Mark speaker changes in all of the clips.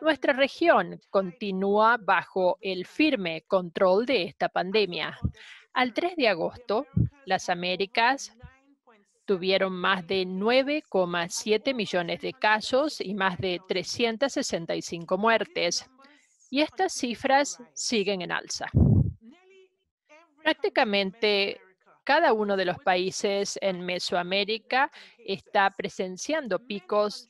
Speaker 1: Nuestra región continúa bajo el firme control de esta pandemia. Al 3 de agosto, las Américas tuvieron más de 9,7 millones de casos y más de 365 muertes. Y estas cifras siguen en alza. Prácticamente cada uno de los países en Mesoamérica está presenciando picos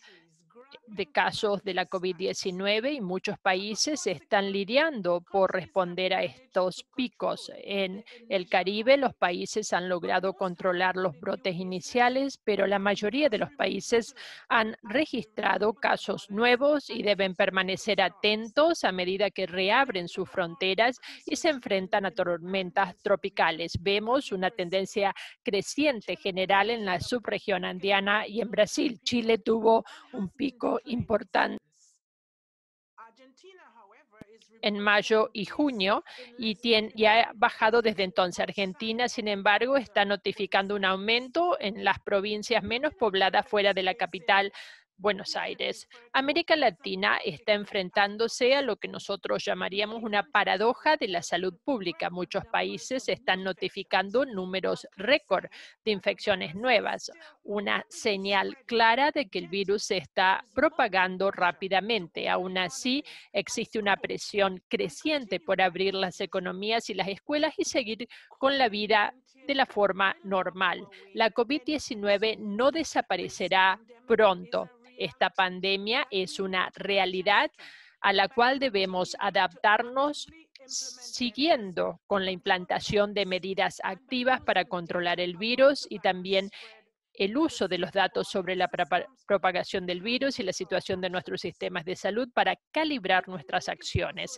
Speaker 1: de casos de la COVID-19 y muchos países están lidiando por responder a estos picos. En el Caribe, los países han logrado controlar los brotes iniciales, pero la mayoría de los países han registrado casos nuevos y deben permanecer atentos a medida que reabren sus fronteras y se enfrentan a tormentas tropicales. Vemos una tendencia creciente general en la subregión andiana y en Brasil. Chile tuvo un pico importante en mayo y junio y, tiene, y, ha bajado desde entonces. Argentina, sin embargo, está notificando un aumento en las provincias menos pobladas fuera de la capital Buenos Aires. América Latina está enfrentándose a lo que nosotros llamaríamos una paradoja de la salud pública. Muchos países están notificando números récord de infecciones nuevas, una señal clara de que el virus se está propagando rápidamente. Aún así, existe una presión creciente por abrir las economías y las escuelas y seguir con la vida de la forma normal. La COVID-19 no desaparecerá pronto esta pandemia es una realidad a la cual debemos adaptarnos siguiendo con la implantación de medidas activas para controlar el virus y también el uso de los datos sobre la propagación del virus y la situación de nuestros sistemas de salud para calibrar nuestras acciones.